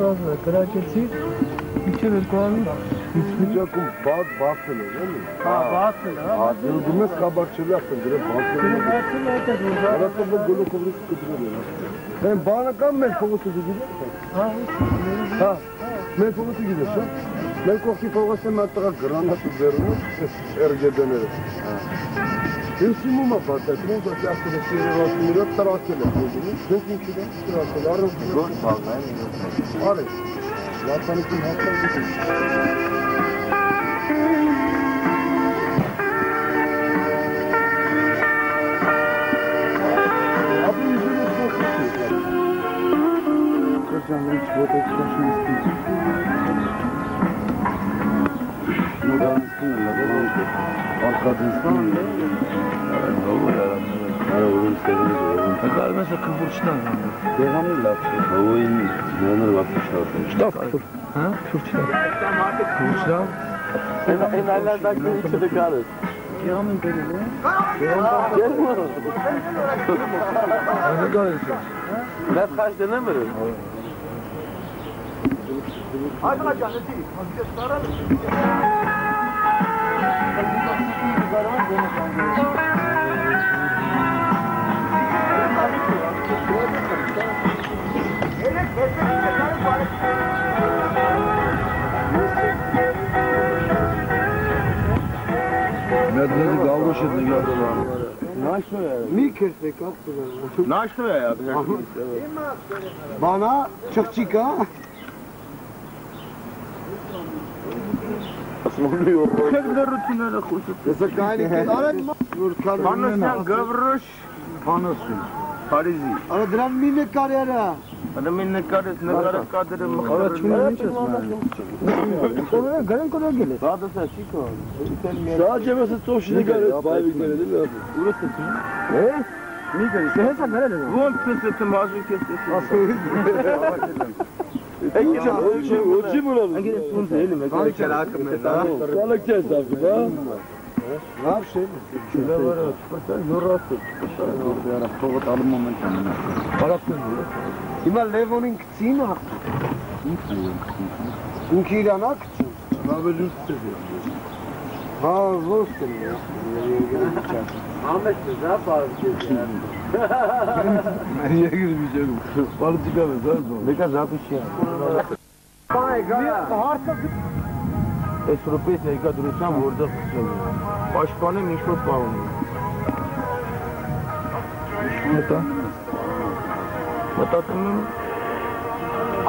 առավը գրաճեցի մինչև 2000 վիճակում բաց բացել էր, էլի։ Հա, բացել, հա։ Հա, հա դու հա։ ես կաբարչելի ասել, դրա բացել։ Բացել է դա դու։ Հարցը գոլոկովից կտրել էր։ հա։ Դեն բանը կամ մեր փողոցը դու։ Հա, հա։ Մեր փողոցը գիտես, հա։ Մեր կողքի փողոցը մատը գրանատ ու ձեռնու, էս երգեդները։ Հա ոնց է ասել է երևացիները տրացել է փողոցը։ Դուք ինչի՞ դա տրացել, առանց Գոն բաղնային արի։ Լատանիկի հատկա գիտես։ Ապի իջնում է փողոցը։ կրճանվիչ ոտոք դաշնստի, Նորանստին է լավանքը։ Արկադինստին է։ Արավուրում ստեղին է։ կարում ես կվուրջնան, Դեղամի լավ չէ։ Հովին նոներ վախի շատ է։ շտապ, հա, քուրչնան, քուրչնան, Այն այլան դա քիչ դկարես։ եղամին բերել է, Գերմը։ Medredi gavroş edin yaptılar. Naşo ya. Mi köstek yaptılar. Naşo ya. Bana çık çık ha. Oluyor. Mesela gayet Panosyan gövruş. Panosyan. Parizi. Ara dram minne kariyera. Ara minne kariyes ne garip kadir Ara çimene ne çözmüyor? Garip kadar gele. Daha da sen şiko. Daha cebesi toşunu garip. Bayi bir gele değil mi? Burası mı? Ne? Ne garip? Sen sen nerede? Bu an sesi mazur kesesi. Aslında. Ինչ Ոչի ոչի մուրալ։ Անգին սունց էլի մեկ։ հա։ Սալակ չես ասում, հա։ Լավ շե։ Չլավարա, սպասա յորասը։ Սպասա փողոց ալում մոմենտ անա։ Բարապն է։ Հիմա Լևոնին գցին ա։ Ինքը իրանա գցին։ Ավելի ուստի։ Հա, ո՞ս կնի։ Ամեծ զա բարձր։ Եգր միջակում։ Պարտիկա է, զարդո։ Մեկա զապիշի։ Բայ գա։ Հարցը Այս ռուպես ներկա դրությամբ որտեղ խսել։ Պաշտպանեմ ինչ որ ունի։ Մտա։ Մտածում եմ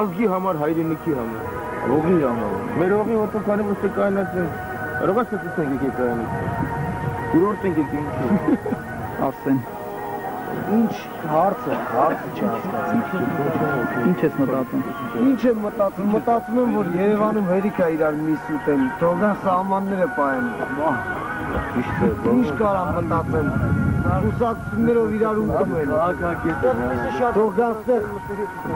ազգի համար, հայրենիքի համար։ Ողի համար։ Մեր հողի ոտը քանի ոստի կայնած են։ Ռոբասը տեսնենք եկե կայնած։ Կուրորտ ենք եկե։ Արսեն։ Ինչ հարցը, հարցը չհասկացի։ Ինչ ես մտածում։ Ինչ եմ մտածում, մտածում եմ, որ Երևանում հերիք է իրար միս ուտեն, թողան սահմանները է։ Ինչ կարամ մտածեմ։ Կուսակցություններով իրար ուտում են։ Թողան ստեղ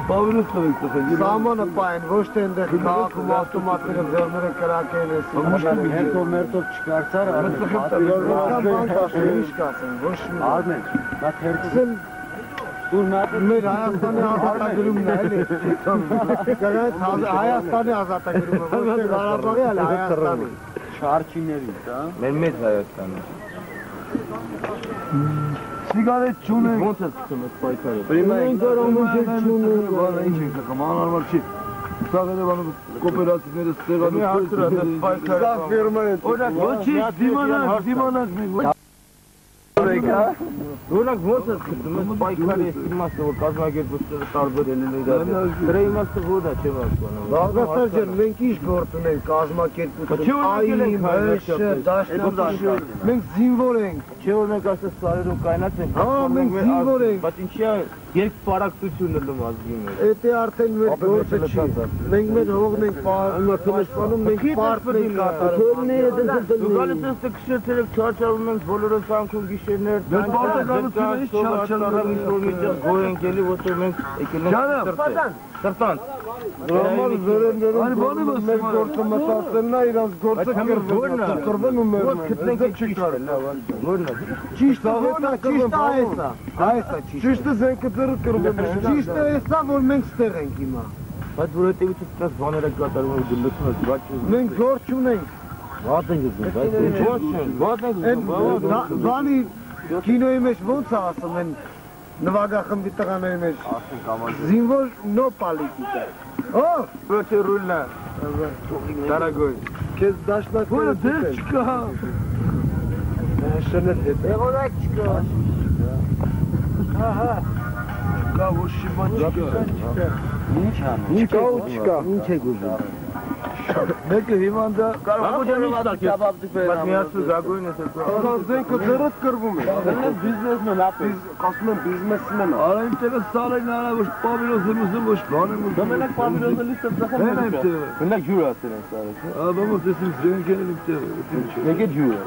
Պավելոս տվեք տվել։ սահմանը պահեն, ոչ թե այնտեղ քաղաքում ավտոմատները ձեռները կրակեն էս։ Հերթով մերթով չկարծար մի։ Արմեն, նա թերթ Մեր Հայաստանի ազատագրումն է, էլի։ Կգայց Հայաստանի ազատագրումը, ոչ թե Ղարաբաղի, այլ Հայաստանի։ չարչիների, դա։ Մեր մեծ Հայաստանը։ Սիգարետ չունենք։ Ոնց է սկսում այս պայքարը։ Պրիմա Ունենք դրոմը չունենք։ բանը ինչ ենք կխում, անարմար չի։ Սա Երևանում կոոպերատիվները ստեղանում։ պայքարը։ Սա ֆիրմա է։ Օրինակ Ոչինչ, դիմանակ, դիմանակ մենք։ Օրինակ ոնց է սկսում այս պայքարի այս իմաստը, որ կազմակերպությունները տարբերել են իրար։ Դրա իմաստը ո՞ր է, չէ՞ հասկանում։ Բաղդասար ջան, մենք ինչ գործ ունենք ենք Այ, դաշնամուրը։ Մենք զինվոր ենք։ Չէ՞ որ մենք ասես սարերում կայնած ենք։ Հա, մենք զինվոր ենք։ Բայց ինչի՞ է Երբ պարակտությունը լում ազգի մեջ։ Էդի արդեն մեր գործը չի։ Մենք մեր հողն ենք պաշտպանում, մենք պարտն ենք կատարում։ Դու գալիս ես դե քշեցել եք չարչարում ենք բոլորը ցանկում գիշերներ։ Մենք պարտականությունից չարչարում ենք, որ միտեղ գոյենք էլի որտեղ մենք եկել ենք Սրտան։ Այ բանի մաս մեր գործը մտածելն է, իրանց գործը կրվում է։ է, կրվում ու մեր։ գտնենք չի կարել, լավ, որն է։ Ճիշտ է, ճիշտ է հեսա։ Հեսա ճիշտ։ Ճիշտը զենքը դեռ կրվում է։ Ճիշտ է հեսա, որ մենք ստեղ ենք հիմա։ Բայց որովհետեւ դες բաները կատարում ես դու լսում ես, բայց Մենք գործ չունենք։ Ված ենք զգում, բայց ոչ, ված ենք դա- բանի կինոյի մեջ ոնց է ասում են նվագախմբի տղաների մեջ։ Զինվոր նո պալիտիկա։ Օ, Պրոչե ռուլնա։ Դարագոյ։ քեզ դաշնակները Որը դեր չկա։ շնել հետ։ Եղորակ չկա։ Կա որ շիբա չկա։ Ինչ անում։ Ինչ կա ու չկա։ Ինչ է գուզում։ Մեկը հիվանդա Կարող է ինչ տակ։ Բայց միացու զագոյն է սա։ Ահա զենքը դեռս կրվում է։ Բիզնեսմեն ապե։ Ասում են բիզնեսմեն։ Արա իմ տեղը սարին արա ոչ պավիրոս եմ ուզում ոչ բան եմ ուզում։ Դեմենակ պավիրոզը լիստը ծխել։ Հեն եմ տեղը։ Մենակ ջուր ասել են սարը։ Ա բամոս ես իմ զենքեն իմ տեղը։ Ինչ։ Մեկը ջուրը։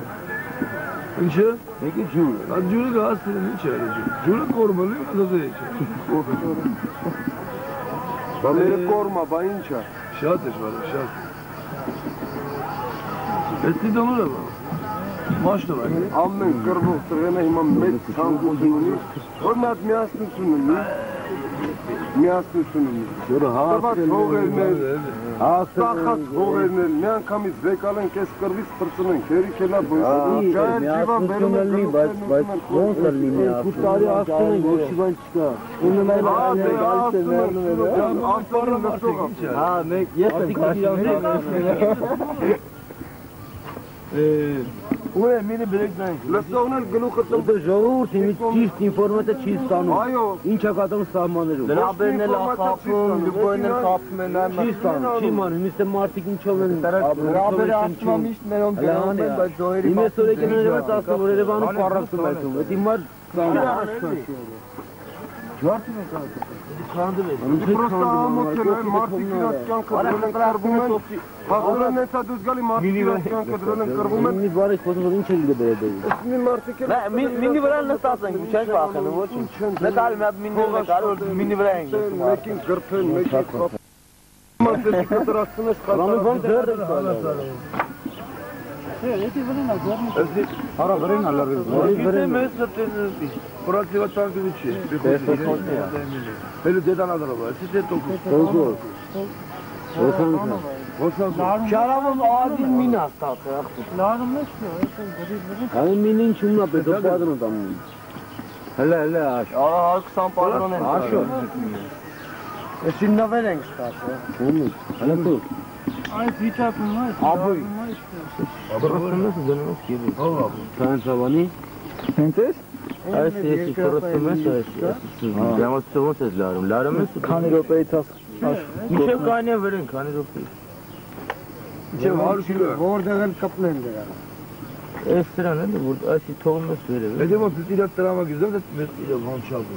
Ինչը։ Մեկը ջուրը։ Ա ջուրը գասել եմ ինչ է ջուրը։ Ջուրը կորմալի ու դա դե չէ։ Բաները կորմա, բա ինչ է։ Շատ է շվարը, շատ։ Էստի դոմը Մաշտով է։ Ամեն կրվող տղենը հիմա մեծ ցանկություն ունի, որ նա միասնություն ունի։ Միասնություն ունի։ Ջուրը Տված հողերներ, Հասել։ Սախած հողերներ, մի անգամից վեկալ են կես կրվից պրծնենք, հերիք էլա բույս։ Ճայել ջիվան բերում են, բայց բայց ոնց է լինի Ու տարի ասում են ոչ մի բան չկա։ Ունենալ Հա, գալիս է ներնում է։ Անտարը լսող է։ Հա, մեկ ես եմ քաշում։ Ուրե մինի բրեյքնային։ Լսողն էլ գլուխը տնդ։ Դե ժողովուրդը մի ճիշտ ինֆորմացիա չի ստանում։ Այո, Ինչ է կատարում սահմաններում։ լրաբերն էլ ախապում, լյուբոյն էլ խապում են, այն Չի ստանում, չի մանում, միշտ մարդիկ ինչով են Լրաբերը ասում է միշտ մերոն գնում են, բայց զոհերի Իմ ես օրեկին երևաց ասում որ Երևանում պարակում է թվում։ Դա հիմա Պրոստը ամոթ են, այն մարդիկ իրաց կյանքը դրել են կրվում են, հասել են հեսա դուզ գալի մարդիկ իրաց կյանքը դրել են կրվում են, մի բարի խոսում որ ինչ է գտել։ մի մարդիկ էլ Մինի վրա նստած ենք, չենք վախենում, ոչինչ։ Նկարի մի հատ մինի նկար, որ մինի վրա ենք։ մեկին գրփեն, մեկին խապ։ Մատես կտրացում ես Ռամի խատար։ ոնց դեր է Գիտե մեծ հտենի։ Պրակտիկա տանկի չի։ Հելու դետանադրով, էսի դե տոկուս։ Տոկոս։ Ոսանքը։ Ոսան Շարավոն ադին մին աստած է։ Այն մինին չունա պետք է պատրոն տամ։ Հələ հələ աշ։ Ահա 20 պատրոն են։ Աշո։ Էսի նվեր ենք ստացել։ Ունի։ Հələ դու։ Աբույ։ Պրոստումս դնում ես գիրի։ Քան ցավանի։ Այս ես պրոստում ես այս։ Դեմոս ոնց ես լարում։ Լարում ես Քանի րոպեից աս։ Ինչև կանյա վրեն, քանի րոպե։ Չէ, հարուր կիլո։ Որտեղ էլ կպնեն դրա։ Այս դրան էլ որ այսի թողում ես վերև։ Եթե ոնց դիտիրա տրամա գիզում, դա մեծ իրա վանչալ։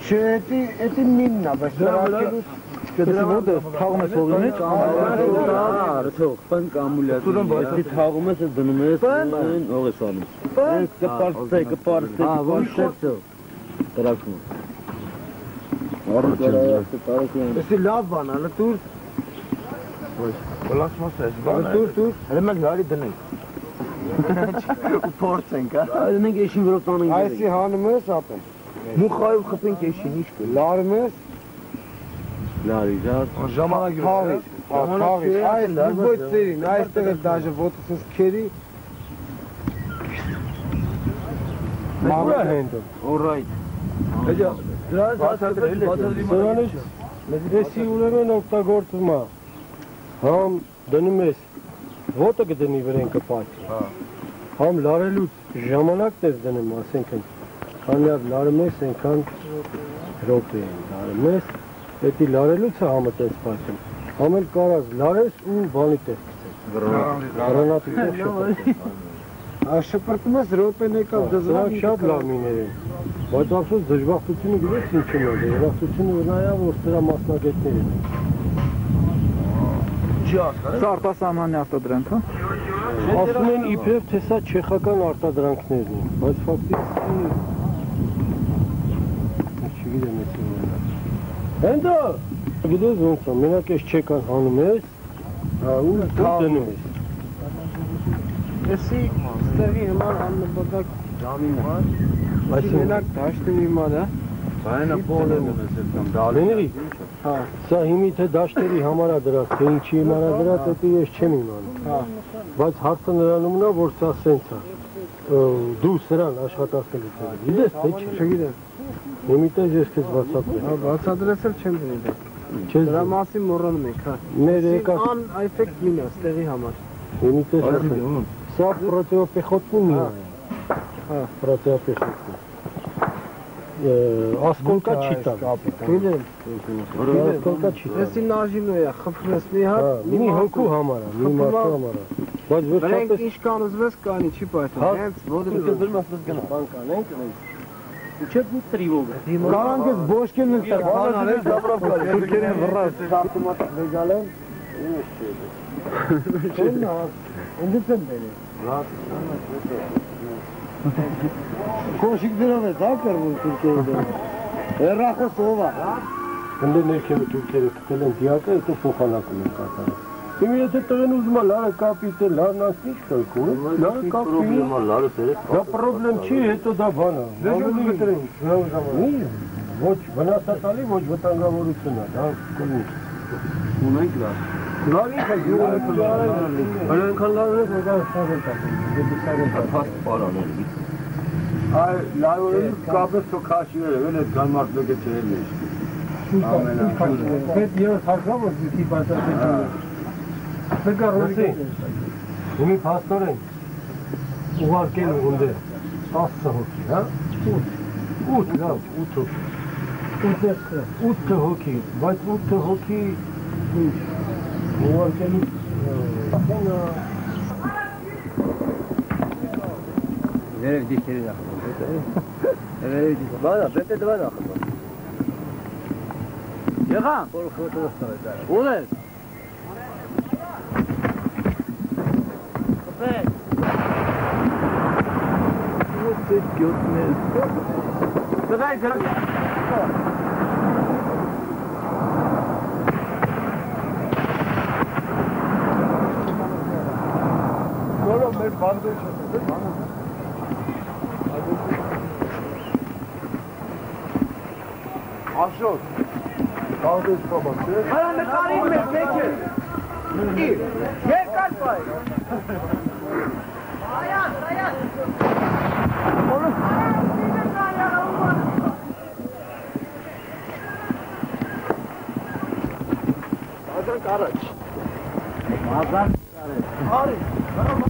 Չէ, էդի էդի մինն է, բայց Դրա վրա դրա որտե թաղում ես ողի մեջ։ Ահա, թող, պն կամուլյա։ Դի թաղում ես դնում ես, այն ող ես անում։ Պն կպարտե, կպարտե, կպարտե։ Տրակում։ Առու կարա տարեկան։ էսի լավ բան է, լտուր, Բլաս մաս է, բանը։ լտուր, տուր։ Հələ մենք լարի դնենք։ Ու փորձենք, հա։ Այնենք էշին վրով տանենք։ Այսի հանում ես ապեն։ Մուխայով խփենք էշին ինչ կը։ Լարում ես, Լարի, ժար։ Ժամանակ թաղի։ Թաղի։ Այս լուբոյ ծերին, այստեղ էլ դաժե ոտսս քերի։ Մամա հենդը։ Alright։ Էջա, դրանց բացատրել Սրանից էսի ուրեմն օգտագործում է։ Համ դնում ես ոտը կդնի վրեն կպաճի։ Հա։ Համ լարելուց ժամանակն ես դնում, ասենքն քանի հատ լարում ես, այնքան րոպե են լարում ես։ Էդի լարելուց է համը տես պաճում։ Համ էլ կարած լարես ու բանի տես գցես։ Գրանատի շփրտես։ Աշփրտում ես րոպեն եկավ դզրակ շատ լավ միներ են։ Բայց ափսոս դժբախտությունը գիտես ինչու՞ն է, դժբախտությունը նա է, որ դրա մասնագետներ են։ Սա արտասահմանի արտադրանք, հա։ Ասում են իբրև թե սա չեխական արտադրանքներն են, բայց ֆակտիկի չգիտեմ ես ուրնա։ Հենտո, գիտես ոնց է, մենակ ես չեկան հանում ես, հա ու դնում ես։ Էսի ստեղի հման աննպատակ ժամին է։ Այսինքն Մենակ դաշտի մի ման է։ Բանը փոլեն ես կամ Դալեների։ Հա, սա հիմի թե դաշտերի համար է դրած, թե ինչի համար է դրած, դա ես չեմ իմանում։ Հա։ Բայց հարցը նրանումն է, որ սա սենց է։ Դու սրան աշխատացնելու թե։ Գիտես թե չէ։ Չգիտեմ։ Հիմի տես ես քեզ WhatsApp-ում։ Հա, բացադրեցել չեմ դրել։ Չես Դրա մասին մոռանում ենք, հա։ Մեր եկա Ան effect մինա ստեղի համար։ հիմի տես ասել։ Սա противопехотный Հա։ մինա։ Հա։ Противопехотный։ Ասկոլկա չի տան։ Գիտեմ։ Ասկոլկա չի տան։ Էսի նաժինու է, խփրես մի Հա, հատ, մի հոգու համար է, մի մարդու համար է։ Բայց Բրենք վերջապես ինչքան ուզվես կանի, չի պայթում։ Հա, Հենց բան կանենք, Չէ՞ դու տրիվոգ։ Կարանք ես բոշկեն ես տար, բան արել, Թուրքերեն վռած։ վեգալեն։ Չնա, ընդ եմ բերել։ Կոշիկ դրան է, դա կրվում Թուրքիայի դեմ։ Հերախոս ով է։ Ընդ ներքևը թուրքերը գտել են դիակը, հետո փոխանակում են կատարել։ Հիմա եթե տղեն ուզում է լարը կապի, թե լարն ասի չկրկում, լարը կապի։ Պրոբլեմա լարը սերես։ Դա պրոբլեմ չի, հետո դա բան է։ Ավելի գտրեն, մի ոչ վնասատալի, ոչ վտանգավորություն է, դա կողմի։ Ունենք լար։ Լարի է յուղը Այնքան լարը որ դա սարել կա։ Դե սարել կա։ Փաստ պարաներ։ Այ լայորի կապը սոքաշիներ են, այդ գանմարտ մեկը չել է։ Պետ ես հարկավ որ դի բացատրել։ Դե կարողի։ Ումի փաստորեն ուղարկել ունդ 10 հոգի, հա? 8, լավ, 8 հոգի։ 8 հոգի, բայց 8 հոգի ուղարկելու ասենա Վերև դիքերի դա։ Վերև դիք։ Բաდა, պետք է դվա դա խմբա։ Եղան։ Որ Evet. What the goodness. Kadar kadar. Solo ben bandı çektim. Aşır. Kardeş babası. Hayır, ne karayım ben, peki. İyi. Gel kalp var. Երկար բայ։ Ադրանք առաջ։ Արի,